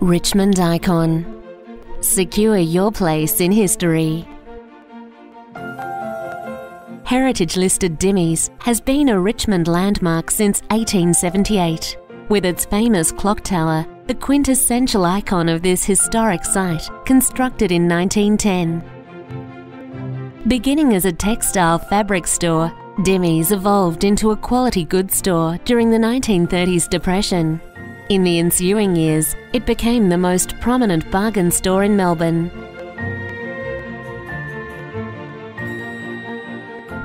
Richmond Icon. Secure your place in history. Heritage listed Dimmeys has been a Richmond landmark since 1878. With its famous clock tower, the quintessential icon of this historic site, constructed in 1910. Beginning as a textile fabric store, Dimmeys evolved into a quality goods store during the 1930s depression. In the ensuing years, it became the most prominent bargain store in Melbourne.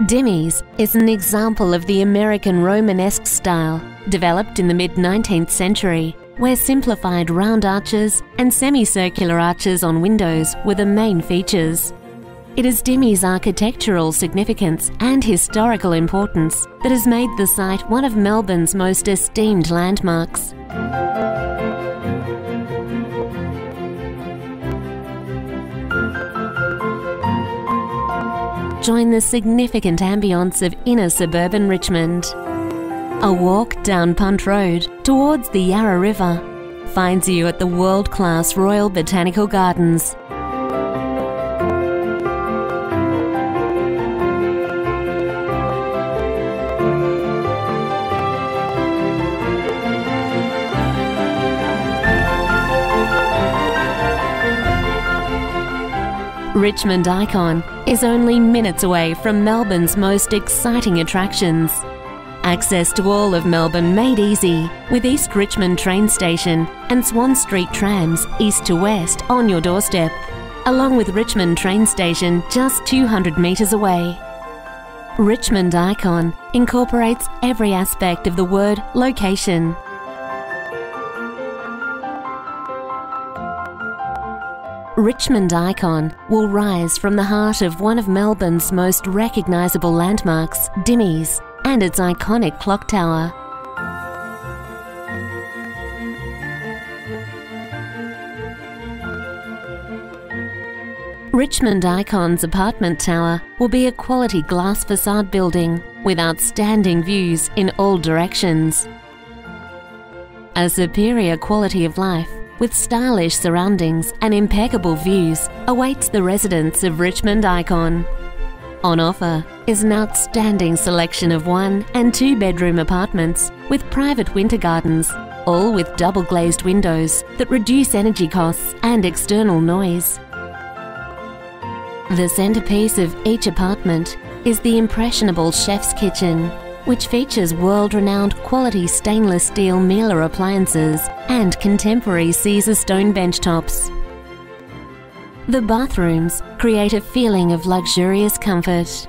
Dimmeys is an example of the American Romanesque style, developed in the mid 19th century, where simplified round arches and semicircular arches on windows were the main features. It is Dimmey's architectural significance and historical importance that has made the site one of Melbourne's most esteemed landmarks. Join the significant ambience of inner suburban Richmond. A walk down Punt Road towards the Yarra River finds you at the world class Royal Botanical Gardens. Richmond Icon is only minutes away from Melbourne's most exciting attractions. Access to all of Melbourne made easy with East Richmond train station and Swan Street trams east to west on your doorstep, along with Richmond train station just 200 metres away. Richmond Icon incorporates every aspect of the word location Richmond Icon will rise from the heart of one of Melbourne's most recognisable landmarks, Dimmeys, and its iconic clock tower. Richmond Icon's apartment tower will be a quality glass facade building with outstanding views in all directions. A superior quality of life with stylish surroundings and impeccable views, awaits the residents of Richmond Icon. On offer is an outstanding selection of one and two bedroom apartments with private winter gardens, all with double glazed windows that reduce energy costs and external noise. The centerpiece of each apartment is the impressionable chef's kitchen which features world-renowned quality stainless steel Miele appliances and contemporary Caesarstone benchtops. The bathrooms create a feeling of luxurious comfort.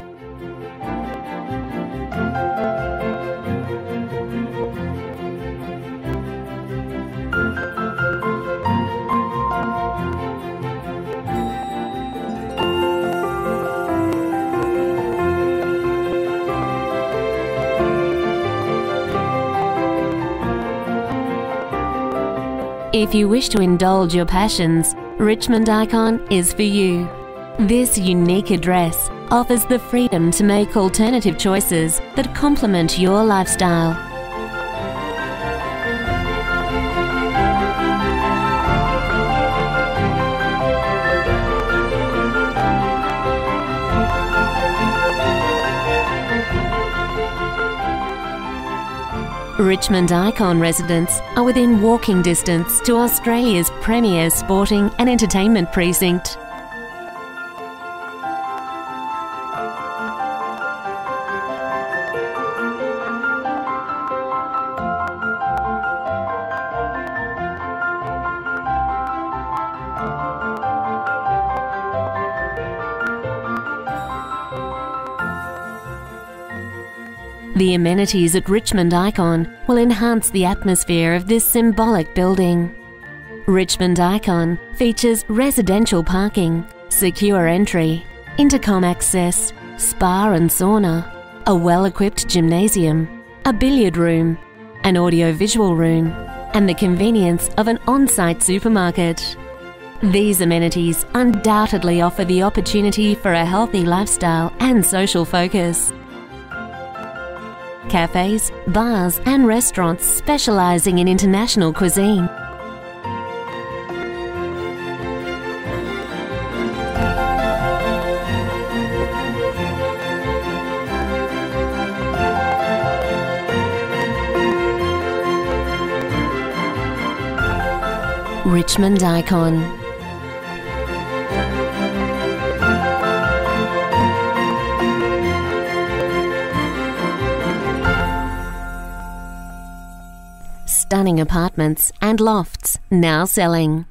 If you wish to indulge your passions, Richmond Icon is for you. This unique address offers the freedom to make alternative choices that complement your lifestyle. Richmond Icon residents are within walking distance to Australia's premier sporting and entertainment precinct. The amenities at Richmond Icon will enhance the atmosphere of this symbolic building. Richmond Icon features residential parking, secure entry, intercom access, spa and sauna, a well-equipped gymnasium, a billiard room, an audio-visual room, and the convenience of an on-site supermarket. These amenities undoubtedly offer the opportunity for a healthy lifestyle and social focus. Cafes, bars, and restaurants specializing in international cuisine. Richmond Icon. Stunning apartments and lofts now selling.